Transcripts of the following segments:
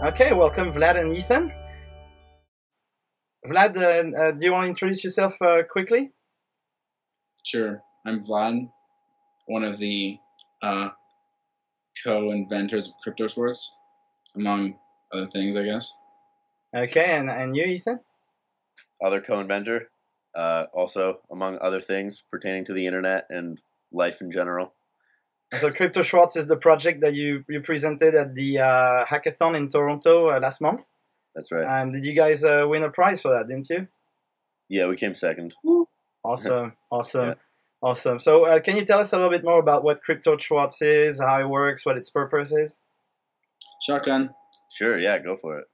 Okay, welcome Vlad and Ethan. Vlad, uh, uh, do you want to introduce yourself uh, quickly? Sure. I'm Vlad, one of the uh, co-inventors of CryptoSchwartz, among other things, I guess. Okay, and, and you, Ethan? Other co-inventor, uh, also among other things pertaining to the internet and life in general. So CryptoSchwartz is the project that you, you presented at the uh, hackathon in Toronto uh, last month. That's right. And did you guys uh, win a prize for that, didn't you? Yeah, we came second. Awesome, awesome, Yeah. awesome. So uh, can you tell us a little bit more about what CryptoSchwartz is, how it works, what its purpose is? Shotgun. Sure, yeah, go for it.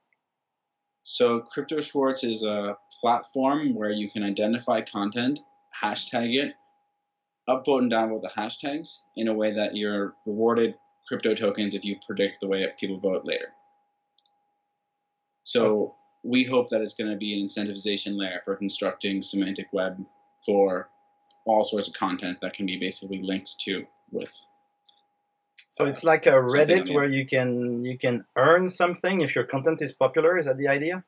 So CryptoSchwartz is a platform where you can identify content, hashtag it, upvote and downvote the hashtags in a way that you're rewarded crypto tokens if you predict the way people vote later. So we hope that it's going to be an incentivization layer for constructing semantic web for all sorts of content that can be basically linked to with So it's like a Reddit where you can you can earn something if your content is popular. Is that the idea?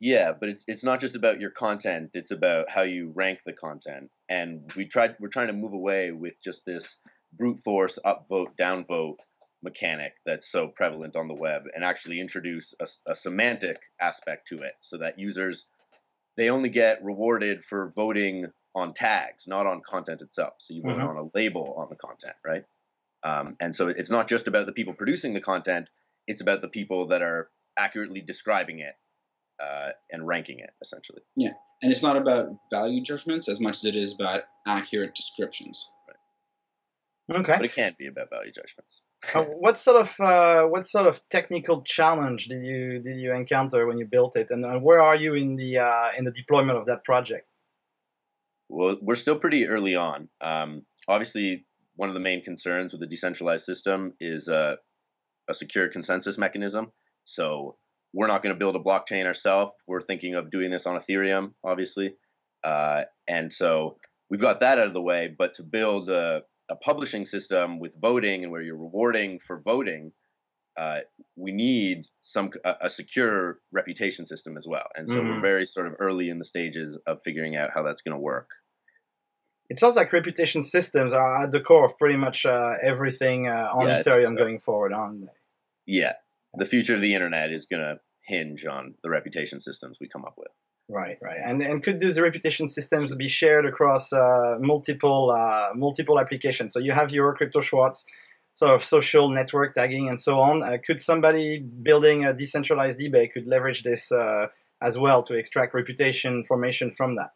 Yeah, but it's it's not just about your content; it's about how you rank the content. And we tried we're trying to move away with just this brute force upvote downvote mechanic that's so prevalent on the web, and actually introduce a semantic aspect to it, so that users they only get rewarded for voting on tags, not on content itself. So you vote Mhm. on a label on the content, right? Um, and so it's not just about the people producing the content; it's about the people that are accurately describing it uh, and ranking it essentially. Yeah, and it's not about value judgments as much as it is about accurate descriptions. Okay. But it can't be about value judgments. Uh, what sort of uh, what sort of technical challenge did you did you encounter when you built it, and uh, where are you in the uh, in the deployment of that project? Well, we're still pretty early on. Um, obviously, one of the main concerns with a decentralized system is uh, a secure consensus mechanism. So we're not going to build a blockchain ourselves. We're thinking of doing this on Ethereum, obviously. Uh, and so we've got that out of the way. But to build a, a publishing system with voting and where you're rewarding for voting, uh, we need some a, a secure reputation system as well. And so we're Mhm. very sort of early in the stages of figuring out how that's going to work. It sounds like reputation systems are at the core of pretty much uh, everything uh, on Yeah, Ethereum so. going forward. aren't they? Yeah, the future of the internet is going to hinge on the reputation systems we come up with. right, right, and and could these reputation systems be shared across uh, multiple uh, multiple applications? So you have your CryptoSchwartz sort of social network tagging and so on. Uh, could somebody building a decentralized eBay could leverage this uh, as well to extract reputation information from that?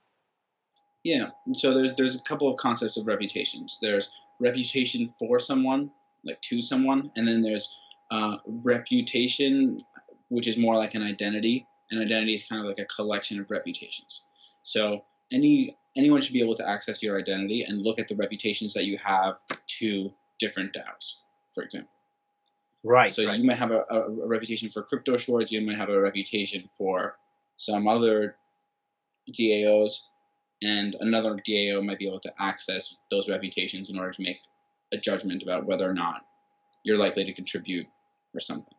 Yeah. So there's there's a couple of concepts of reputations. There's reputation for someone, like to someone, and then there's uh, reputation, which is more like an identity. An identity is kind of like a collection of reputations. So any anyone should be able to access your identity and look at the reputations that you have to different DAOs, for example. Right. So right. you might have a, a, a reputation for crypto Schwartz. You might have a reputation for some other DAOs, and another DAO might be able to access those reputations in order to make a judgment about whether or not you're likely to contribute or something.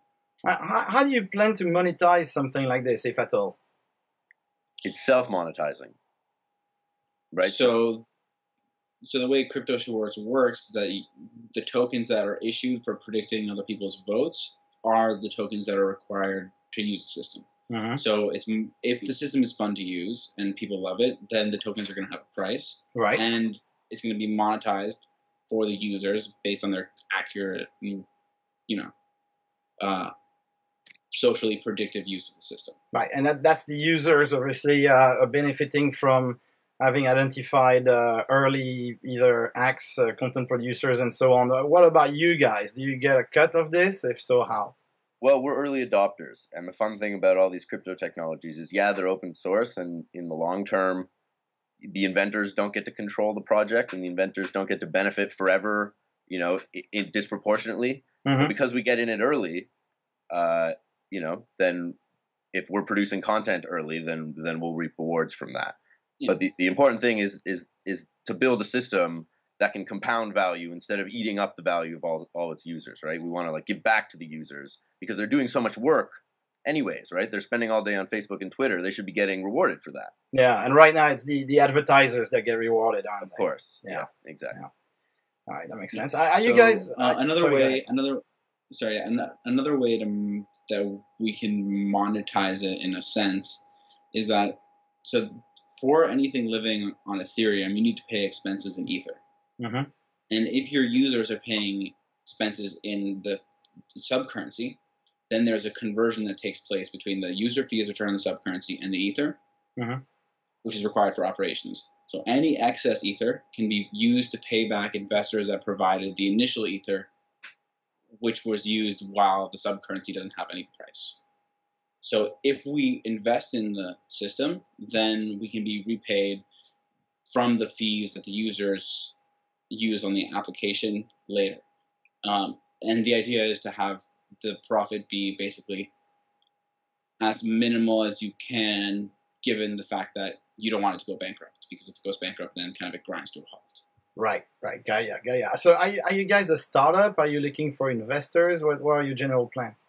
How, how do you plan to monetize something like this, if at all? It's self monetizing, right? So, so the way crypto Schwartz works, that y- the tokens that are issued for predicting other people's votes are the tokens that are required to use the system. Mhm. So it's if the system is fun to use and people love it, then the tokens are going to have a price, Right. and it's going to be monetized for the users based on their accurate, you know, uh, socially predictive use of the system. Right, and that, that's the users obviously uh, benefiting from having identified uh, early either acts, uh, content producers, and so on. What about you guys? Do you get a cut of this? If so, how? well, we're early adopters, and the fun thing about all these crypto technologies is, yeah, they're open source, and in the long term, the inventors don't get to control the project, and the inventors don't get to benefit forever, you know, i i disproportionately. Mhm. because we get in it early, uh, you know, then if we're producing content early, then then we'll reap rewards from that. Yeah. But the, the important thing is is is to build a system that can compound value instead of eating up the value of all all its users, right? We want to like give back to the users because they're doing so much work anyways, right? They're spending all day on Facebook and Twitter. They should be getting rewarded for that. Yeah, and right now it's the, the advertisers that get rewarded on Of course. Yeah. Yeah, exactly. All right, that makes sense. Are, are you guys uh, another sorry, way? Another sorry, an- another way to that we can monetize it in a sense is that so for anything living on Ethereum, you need to pay expenses in Ether, Mhm. and if your users are paying expenses in the subcurrency, then there's a conversion that takes place between the user fees which are in the subcurrency and the Ether, Mhm. which is required for operations. So any excess Ether can be used to pay back investors that provided the initial Ether, which was used while the subcurrency doesn't have any price. So if we invest in the system, then we can be repaid from the fees that the users use on the application later. Um, and the idea is to have the profit be basically as minimal as you can, given the fact that you don't want it to go bankrupt. Because if it goes bankrupt, then kind of it grinds to a halt. Right, right, Gaia, Gaia. So are you, are you guys a startup? Are you looking for investors? What, what are your general plans?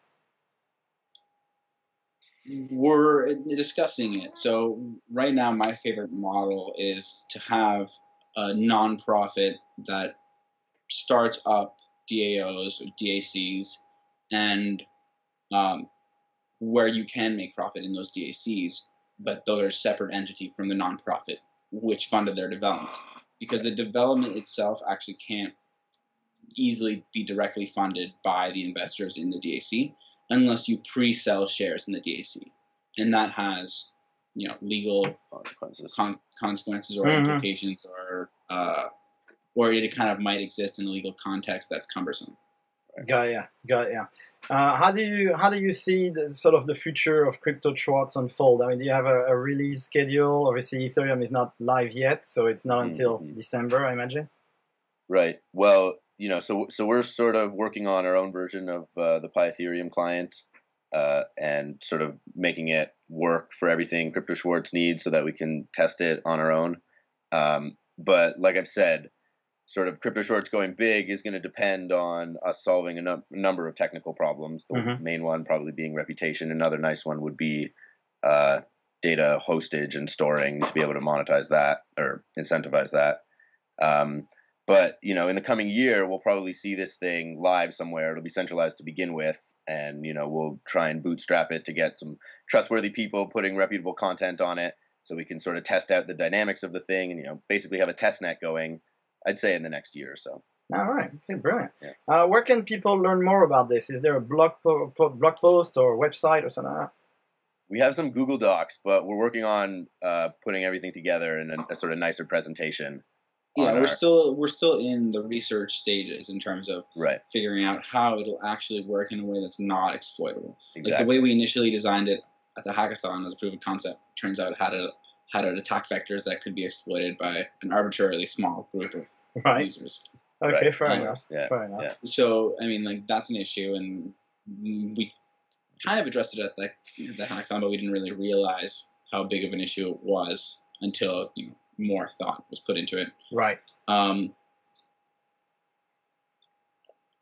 We're discussing it. So right now, my favorite model is to have a nonprofit that starts up DAOs or DACs, and um, where you can make profit in those DACs, but those are a separate entity from the nonprofit which funded their development, because the development itself actually can't easily be directly funded by the investors in the DAC unless you pre-sell shares in the DAC, and that has you know legal Consequences. con- consequences or Mhm. implications, or uh, or it kind of might exist in a legal context that's cumbersome. Gaia, Gaia. Uh, how do you how do you see the sort of the future of crypto Schwartz unfold? I mean, do you have a, a release schedule? Obviously, Ethereum is not live yet, so it's not until Mhm. December, I imagine. Right. Well, you know, so so we're sort of working on our own version of uh, the Pi Ethereum client, uh, and sort of making it work for everything Crypto Schwartz needs, so that we can test it on our own. Um, but like I've said, sort of Crypto Schwartz going big is going to depend on us solving a num- number of technical problems. The Mhm. main one probably being reputation. Another nice one would be uh, data hostage and storing to be able to monetize that or incentivize that. Um, but you know, in the coming year, we'll probably see this thing live somewhere. It'll be centralized to begin with, and you know, we'll try and bootstrap it to get some trustworthy people putting reputable content on it, so we can sort of test out the dynamics of the thing, and you know, basically have a test net going. I'd say in the next year or so. All right, okay, brilliant. Yeah. Uh, where can people learn more about this? Is there a blog po- po- blog post or website or something? like that? We have some Google Docs, but we're working on uh, putting everything together in a, a sort of nicer presentation. Yeah, we're our- still we're still in the research stages in terms of right. figuring out how it'll actually work in a way that's not exploitable. Like the way we initially designed it at the hackathon as a proof of concept turns out it had a had an attack vectors that could be exploited by an arbitrarily small group of Right. users. Okay, Right. fair Um, enough. Yeah. Fair enough. yeah. So I mean, like that's an issue, and we kind of addressed it at the, the hackathon, but we didn't really realize how big of an issue it was until you know, more thought was put into it. Right. Um,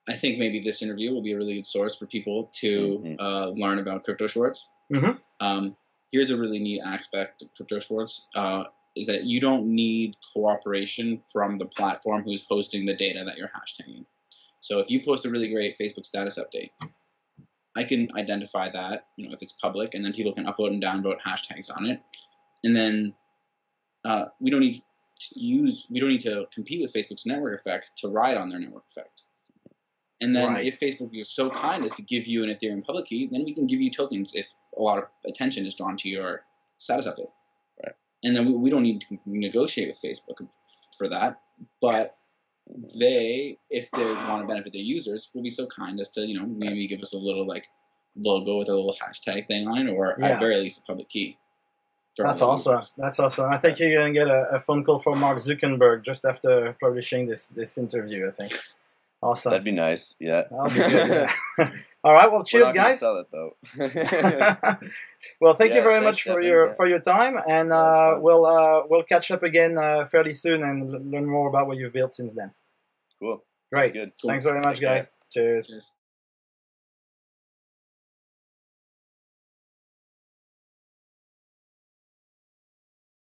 I think maybe this interview will be a really good source for people to Mhm. uh, learn about Crypto shorts. Schwartz. Mhm. Um, here's a really neat aspect of Crypto Schwartz uh, is that you don't need cooperation from the platform who's hosting the data that you're hashtagging. So if you post a really great Facebook status update, I can identify that, you know, if it's public, and then people can upload and downvote hashtags on it, and then uh, we don't need to use we don't need to compete with Facebook's network effect to ride on their network effect. And then Right. if Facebook is so kind as to give you an Ethereum public key, then we can give you tokens if a lot of attention is drawn to your status update. And then we, we don't need to negotiate with Facebook for that, but they, if they want to benefit their users, will be so kind as to you know maybe give us a little like logo with a little hashtag thing on it, or Yeah. at very least a public key. That's awesome. That's awesome. I think you're gonna get a, a phone call from Mark Zuckerberg just after publishing this this interview. I think. Awesome. That'd be nice. Yeah. Be good. yeah. All right. Well, cheers, guys. Sell it though. well, thank you very thanks, much for your Yeah. for your time, and uh, we'll uh, we'll catch up again uh, fairly soon and learn more about what you've built since then. cool. Great. Good. Cool. Thanks very much, guys. Cheers. Cheers.